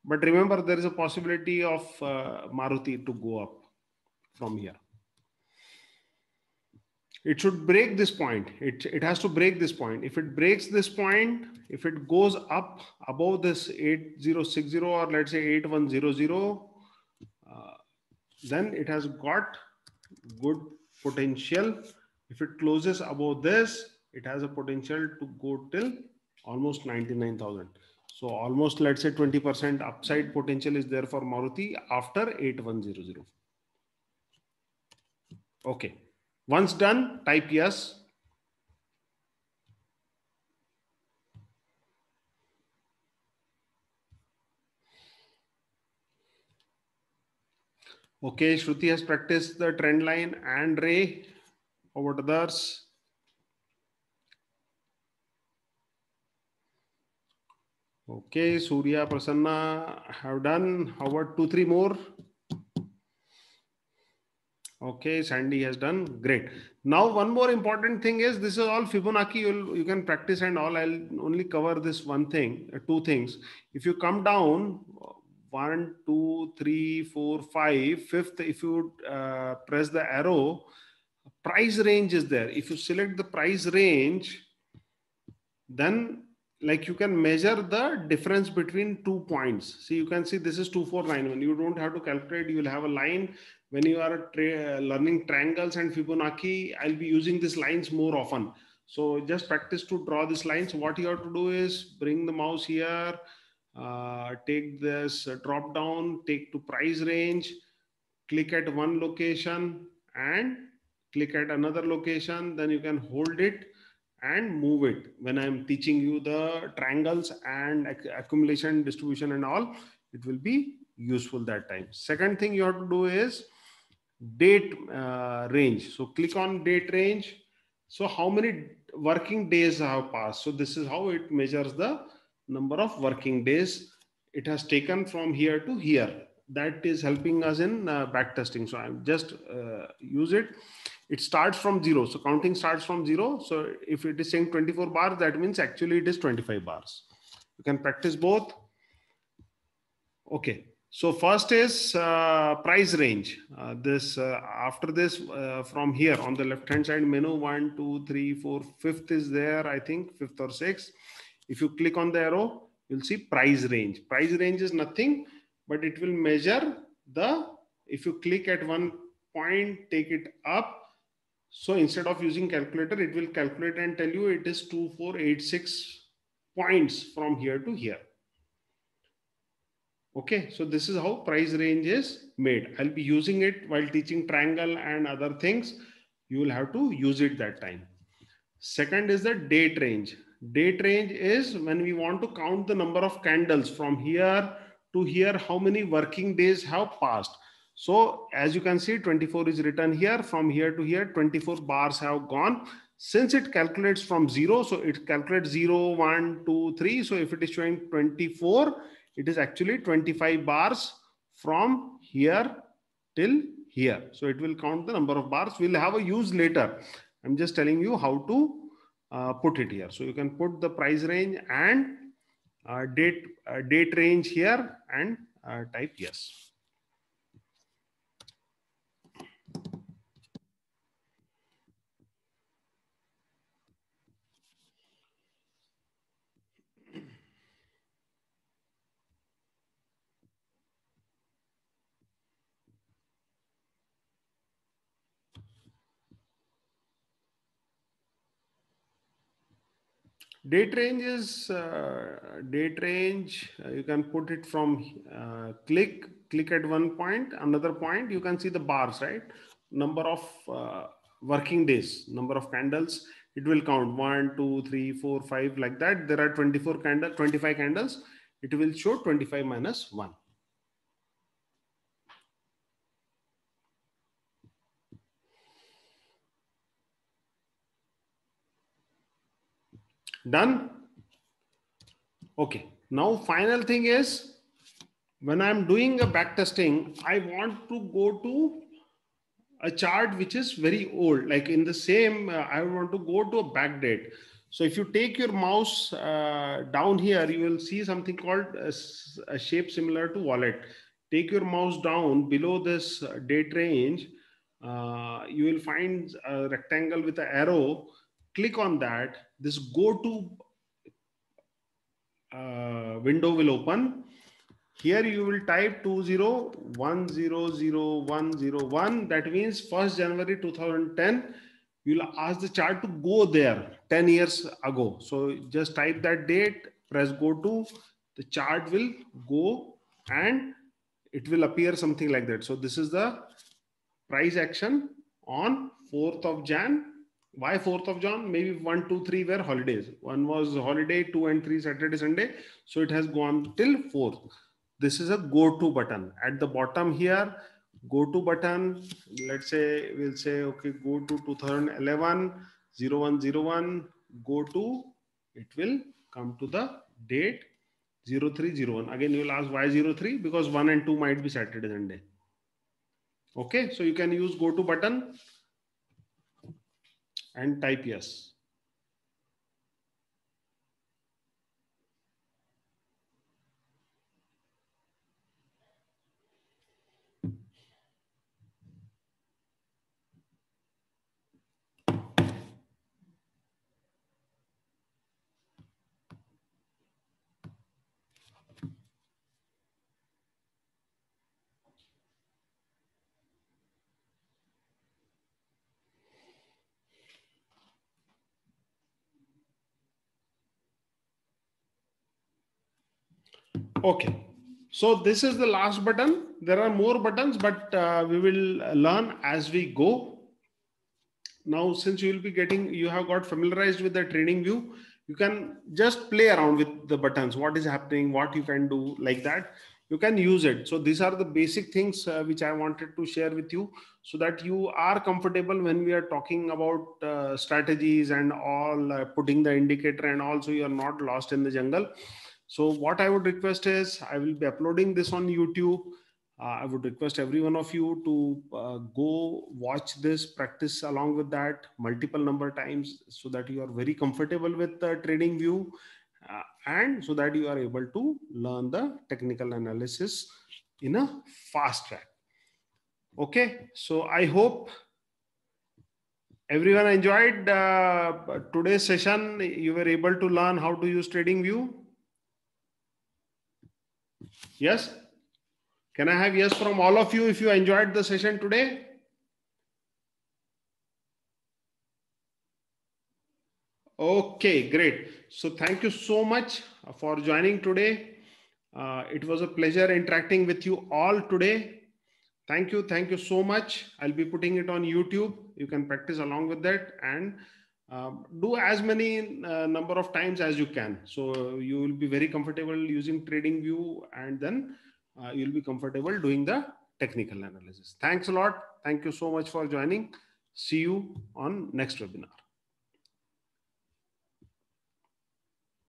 But remember, there is a possibility of uh, Maruti to go up from here. It should break this point. It, it has to break this point. If it breaks this point, if it goes up above this 8060 or let's say 8100, uh, then it has got good potential. If it closes above this, it has a potential to go till almost 99,000. So almost let's say 20% upside potential is there for Maruti after 8100. Okay. Once done, type yes. Okay, Shruti has practiced the trend line and ray over to others. Okay, Surya, Prasanna have done. How about two, three more? Okay, Sandy has done. Great. Now, one more important thing is this is all Fibonacci. You'll, you can practice and all. I'll only cover this one thing, uh, two things. If you come down, one, two, three, four, five, fifth, if you uh, press the arrow, price range is there. If you select the price range, then like you can measure the difference between two points. See, you can see this is 2491. You don't have to calculate. You will have a line when you are tra learning triangles and Fibonacci. I'll be using these lines more often. So just practice to draw these lines. What you have to do is bring the mouse here, uh, take this uh, drop down, take to price range, click at one location and click at another location. Then you can hold it and move it. When i'm teaching you the triangles and accumulation distribution and all it will be useful that time. Second thing you have to do is date uh, range. So click on date range. So how many working days have passed? So this is how it measures the number of working days it has taken from here to here. That is helping us in uh, back testing. So i'm just uh, use it it starts from zero. So counting starts from zero. So if it is saying 24 bars, that means actually it is 25 bars. You can practice both. Okay. So first is uh, price range. Uh, this uh, after this uh, from here on the left hand side menu one, two, three, four, fifth is there. I think fifth or sixth. If you click on the arrow, you'll see price range. Price range is nothing, but it will measure the. If you click at one point, take it up, so instead of using calculator, it will calculate and tell you it is 2486 points from here to here. Okay, so this is how price range is made. I'll be using it while teaching triangle and other things. You will have to use it that time. Second is the date range. Date range is when we want to count the number of candles from here to here, how many working days have passed. So as you can see, 24 is written here from here to here, 24 bars have gone. since it calculates from zero, so it calculates zero, one, two, three. So if it is showing 24, it is actually 25 bars from here till here. So it will count the number of bars. We'll have a use later. I'm just telling you how to uh, put it here. So you can put the price range and uh, date uh, date range here and uh, type yes. Date range is uh, date range uh, you can put it from uh, click click at one point another point you can see the bars right? Number of uh, working days number of candles it will count. One two three four five like that. There are 24 candles 25 candles. It will show 25 minus 1 Done? Okay. Now, final thing is when I'm doing a back testing, I want to go to a chart which is very old. Like in the same, uh, I want to go to a back date. So if you take your mouse uh, down here, you will see something called a, a, shape similar to wallet. Take your mouse down below this uh, date range. Uh, you will find a rectangle with an arrow click on that, this go to uh, window will open. Here you will type 201000101. That means 1st January 2010. You'll ask the chart to go there 10 years ago. So just type that date, press go to, the chart will go and it will appear something like that. So this is the price action on 4th of Jan why 4th of Jan? Maybe 1, 2, 3 were holidays. One was holiday, 2 and 3 Saturday, Sunday. So it has gone till 4th. This is a go to button. At the bottom here, go to button. Let's say we'll say, okay, go to 2011, 0101, go to, it will come to the date 0301. Again, you will ask why 03? Because 1 and 2 might be Saturday, Sunday. Okay, so you can use go to button and type yes. Okay. So this is the last button. There are more buttons, but uh, we will learn as we go. Now, since you will be getting, you have got familiarized with the TradingView, you can just play around with the buttons, what is happening, what you can do like that. You can use it. So these are the basic things uh, which I wanted to share with you so that you are comfortable when we are talking about uh, strategies and all uh, putting the indicator and also you are not lost in the jungle. So what I would request is I will be uploading this on YouTube. Uh, I would request every one of you to uh, go watch this, practice along with that multiple number times so that you are very comfortable with the TradingView uh, and so that you are able to learn the technical analysis in a fast track. Okay, so I hope everyone enjoyed uh, today's session. You were able to learn how to use TradingView. Yes? Can I have yes from all of you if you enjoyed the session today? Okay, great. So thank you so much for joining today. Uh, it was a pleasure interacting with you all today. Thank you. Thank you so much. I'll be putting it on YouTube. You can practice along with that and um, do as many uh, number of times as you can. So you will be very comfortable using TradingView and then uh, you'll be comfortable doing the technical analysis. Thanks a lot. Thank you so much for joining. See you on next webinar.